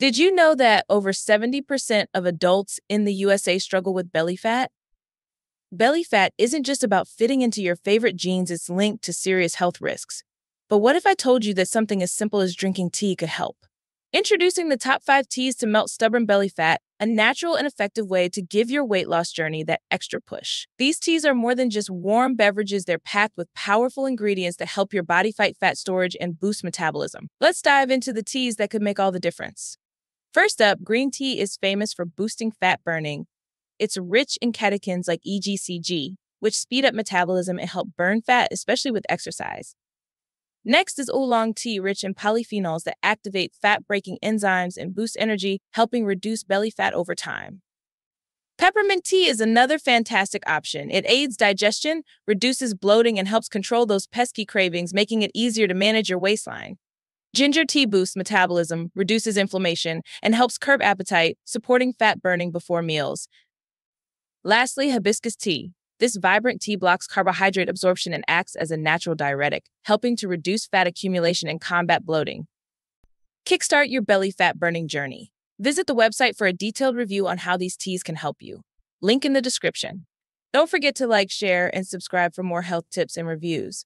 Did you know that over 70% of adults in the USA struggle with belly fat? Belly fat isn't just about fitting into your favorite jeans, it's linked to serious health risks. But what if I told you that something as simple as drinking tea could help? Introducing the top five teas to melt stubborn belly fat, a natural and effective way to give your weight loss journey that extra push. These teas are more than just warm beverages, they're packed with powerful ingredients that help your body fight fat storage and boost metabolism. Let's dive into the teas that could make all the difference. First up, green tea is famous for boosting fat burning it's rich in catechins like EGCG, which speed up metabolism and help burn fat, especially with exercise. Next is oolong tea, rich in polyphenols that activate fat breaking enzymes and boost energy, helping reduce belly fat over time. Peppermint tea is another fantastic option. It aids digestion, reduces bloating, and helps control those pesky cravings, making it easier to manage your waistline. Ginger tea boosts metabolism, reduces inflammation, and helps curb appetite, supporting fat burning before meals. Lastly, hibiscus tea. This vibrant tea blocks carbohydrate absorption and acts as a natural diuretic, helping to reduce fat accumulation and combat bloating. Kickstart your belly fat burning journey. Visit the website for a detailed review on how these teas can help you. Link in the description. Don't forget to like, share, and subscribe for more health tips and reviews.